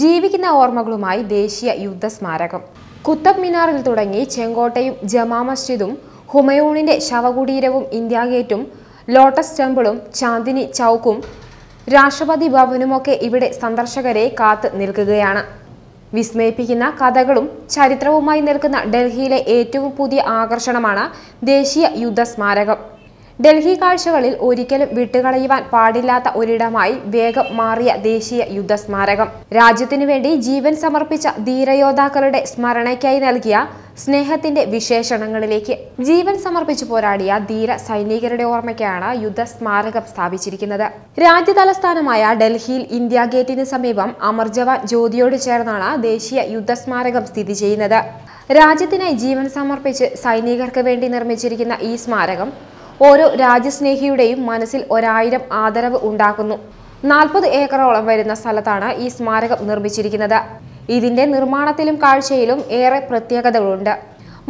ജീവിക്കുന്ന ഓർമ്മകളുമായി ദേശീയ യുദ്ധ സ്മാരകം. കുത്തബ് മിനാറിൽ തുടങ്ങി ചെങ്കോട്ടയും ജമാ മസ്ജിദും ഹുമയൂണിന്റെ ശവകുടീരവും ഇന്ത്യ ഗേറ്റും ലോട്ടസ് ടെമ്പിളും ചാന്ദിനി ചൗക്കും രാഷ്ട്രപതി ഭവനുമൊക്കെ ഇവിടെ സന്ദർശകരെ കാത്ത് നിൽക്കുകയാണ്. വിസ്മയിപ്പിക്കുന്ന കഥകളും ചരിത്രവുമായി നിൽക്കുന്ന ഡൽഹിയിലെ ഏറ്റവും പുതിയ ആകർഷണമാണ് ദേശീയ യുദ്ധ സ്മാരകം. ഡൽഹി കാഴ്ചകളിൽ ഒരിക്കലും വിട്ടുകളയുവാൻ പാടില്ലാത്ത ഒരിടമായി വേഗം മാറിയ ദേശീയ യുദ്ധസ്മാരകം. രാജ്യത്തിനു വേണ്ടി ജീവൻ സമർപ്പിച്ച ധീരയോദ്ധാക്കളുടെ സ്മരണയ്ക്കായി നൽകിയ സ്നേഹത്തിന്റെ വിശേഷണങ്ങളിലേക്ക് ജീവൻ സമർപ്പിച്ചു പോരാടിയ ധീര സൈനികരുടെ ഓർമ്മയ്ക്കാണ് യുദ്ധ സ്മാരകം സ്ഥാപിച്ചിരിക്കുന്നത്. രാജ്യതലസ്ഥാനമായ ഡൽഹിയിൽ ഇന്ത്യ ഗേറ്റിന് സമീപം അമർ ജവാൻ ജ്യോതിയോട് ചേർന്നാണ് ദേശീയ യുദ്ധ സ്മാരകം സ്ഥിതി ചെയ്യുന്നത്. രാജ്യത്തിനായി ജീവൻ സമർപ്പിച്ച് സൈനികർക്ക് വേണ്ടി നിർമ്മിച്ചിരിക്കുന്ന ഈ സ്മാരകം ഓരോ രാജ്യസ്നേഹിയുടെയും മനസ്സിൽ ഒരായിരം ആദരവ് ഉണ്ടാക്കുന്നു. നാൽപ്പത് ഏക്കറോളം വരുന്ന സ്ഥലത്താണ് ഈ സ്മാരകം നിർമ്മിച്ചിരിക്കുന്നത്. ഇതിന്റെ നിർമ്മാണത്തിലും കാഴ്ചയിലും ഏറെ പ്രത്യേകതകളുണ്ട്.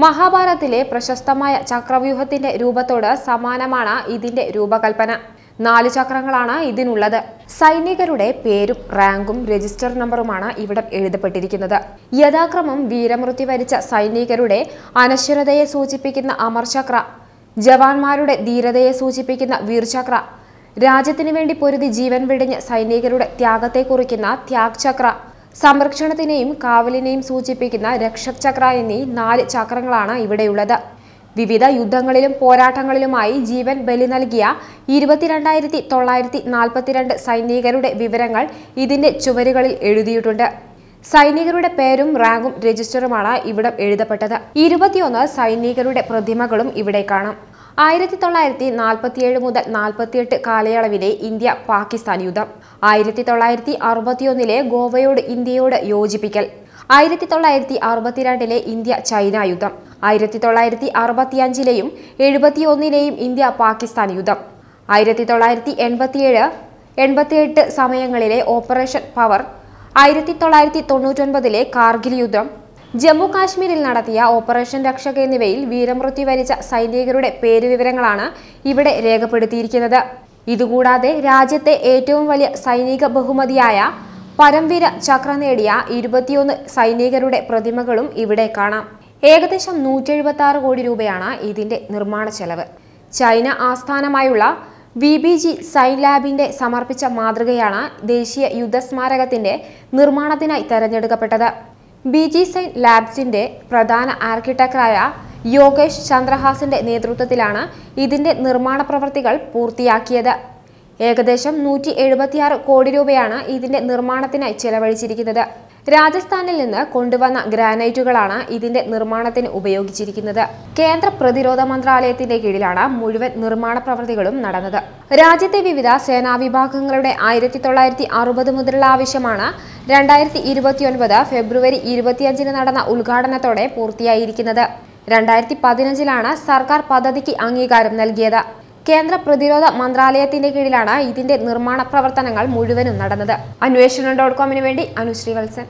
മഹാഭാരതത്തിലെ പ്രശസ്തമായ ചക്രവ്യൂഹത്തിന്റെ രൂപത്തോട് സമാനമാണ് ഇതിന്റെ രൂപകൽപ്പന. നാല് ചക്രങ്ങളാണ് ഇതിനുള്ളത്. സൈനികരുടെ പേരും റാങ്കും രജിസ്റ്റർ നമ്പറുമാണ് ഇവിടെ എഴുതപ്പെട്ടിരിക്കുന്നത്. യഥാക്രമം വീരമൃത്യു വരിച്ച സൈനികരുടെ അനശ്വരതയെ സൂചിപ്പിക്കുന്ന അമർചക്ര. ജവാന്മാരുടെ ധീരതയെ സൂചിപ്പിക്കുന്ന വീർചക്ര. രാജ്യത്തിനു വേണ്ടി പൊരുതി ജീവൻ വെടിഞ്ഞ സൈനികരുടെ ത്യാഗത്തെ കുറിക്കുന്ന ത്യാഗ് ചക്ര സംരക്ഷണത്തിനെയും കാവലിനെയും സൂചിപ്പിക്കുന്ന രക്ഷക് ചക്ര എന്നീ നാല് ചക്രങ്ങളാണ് ഇവിടെയുള്ളത്. വിവിധ യുദ്ധങ്ങളിലും പോരാട്ടങ്ങളിലുമായി ജീവൻ ബലി നൽകിയ ഇരുപത്തിരണ്ടായിരത്തി തൊള്ളായിരത്തി നാൽപ്പത്തിരണ്ട് സൈനികരുടെ വിവരങ്ങൾ ഇതിന്റെ ചുവരുകളിൽ എഴുതിയിട്ടുണ്ട്. സൈനികരുടെ പേരും റാങ്കും രജിസ്റ്ററുമാണ് ഇവിടെ എഴുതപ്പെട്ടത്. ഇരുപത്തിയൊന്ന് സൈനികരുടെ പ്രതിമകളും ഇവിടെ കാണാം. ആയിരത്തി തൊള്ളായിരത്തി നാൽപ്പത്തിയേഴ് മുതൽ നാൽപ്പത്തിയെട്ട് കാലയളവിലെ ഇന്ത്യ പാകിസ്ഥാൻ യുദ്ധം. ആയിരത്തി തൊള്ളായിരത്തി അറുപത്തിയൊന്നിലെ ഗോവയോട് ഇന്ത്യയോട് യോജിപ്പിക്കൽ. ആയിരത്തി തൊള്ളായിരത്തി അറുപത്തിരണ്ടിലെ ഇന്ത്യ ചൈന യുദ്ധം. ആയിരത്തി തൊള്ളായിരത്തി അറുപത്തിയഞ്ചിലെയും എഴുപത്തിയൊന്നിലെയും ഇന്ത്യ പാകിസ്ഥാൻ യുദ്ധം. ആയിരത്തി തൊള്ളായിരത്തി എൺപത്തിയേഴ് എൺപത്തിയെട്ട് സമയങ്ങളിലെ ഓപ്പറേഷൻ പവർ ആയിരത്തി തൊള്ളായിരത്തി തൊണ്ണൂറ്റൊൻപതിലെ കാർഗിൽ യുദ്ധം ജമ്മു കാശ്മീരിൽ നടത്തിയ ഓപ്പറേഷൻ രക്ഷക എന്നിവയിൽ വീരമൃത്യു വരിച്ച സൈനികരുടെ പേരുവിവരങ്ങളാണ് ഇവിടെ രേഖപ്പെടുത്തിയിരിക്കുന്നത്. ഇതുകൂടാതെ രാജ്യത്തെ ഏറ്റവും വലിയ സൈനിക ബഹുമതിയായ പരംവീര ചക്ര നേടിയ ഇരുപത്തിയൊന്ന് സൈനികരുടെ പ്രതിമകളും ഇവിടെ കാണാം. ഏകദേശം നൂറ്റി കോടി രൂപയാണ് ഇതിന്റെ നിർമ്മാണ ചെലവ് ചൈന ആസ്ഥാനമായുള്ള വി ബി ജി സൈൻ ലാബിന്റെ സമർപ്പിച്ച മാതൃകയാണ് ദേശീയ യുദ്ധസ്മാരകത്തിന്റെ നിർമ്മാണത്തിനായി തെരഞ്ഞെടുക്കപ്പെട്ടത്. ബി ജി സൈൻ ലാബ്സിന്റെ പ്രധാന ആർക്കിടെക്ടറായ യോഗേഷ് ചന്ദ്രഹാസിന്റെ നേതൃത്വത്തിലാണ് ഇതിന്റെ നിർമ്മാണ പ്രവൃത്തികൾ പൂർത്തിയാക്കിയത്. ഏകദേശം നൂറ്റി കോടി രൂപയാണ് ഇതിന്റെ നിർമ്മാണത്തിനായി ചെലവഴിച്ചിരിക്കുന്നത്. രാജസ്ഥാനിൽ നിന്ന് കൊണ്ടുവന്ന ഗ്രാനൈറ്റുകളാണ് ഇതിന്റെ നിർമ്മാണത്തിന് ഉപയോഗിച്ചിരിക്കുന്നത്. കേന്ദ്ര പ്രതിരോധ മന്ത്രാലയത്തിന്റെ കീഴിലാണ് മുഴുവൻ നിർമ്മാണ പ്രവൃത്തികളും നടന്നത്. രാജ്യത്തെ വിവിധ സേനാ വിഭാഗങ്ങളുടെ ആയിരത്തി തൊള്ളായിരത്തി അറുപത് മുതലുള്ള ആവശ്യമാണ് രണ്ടായിരത്തി ഇരുപത്തിയൊൻപത് ഫെബ്രുവരി ഇരുപത്തിയഞ്ചിന് നടന്ന ഉദ്ഘാടനത്തോടെ പൂർത്തിയായിരിക്കുന്നത്. രണ്ടായിരത്തി പതിനഞ്ചിലാണ് സർക്കാർ പദ്ധതിക്ക് അംഗീകാരം നൽകിയത്. കേന്ദ്ര പ്രതിരോധ മന്ത്രാലയത്തിന്റെ കീഴിലാണ് ഇതിന്റെ നിർമ്മാണ പ്രവർത്തനങ്ങൾ മുഴുവനും നടന്നത്. അന്വേഷണം ഡോട്ട് കോമിന് വേണ്ടി അനുശ്രീ വത്സൻ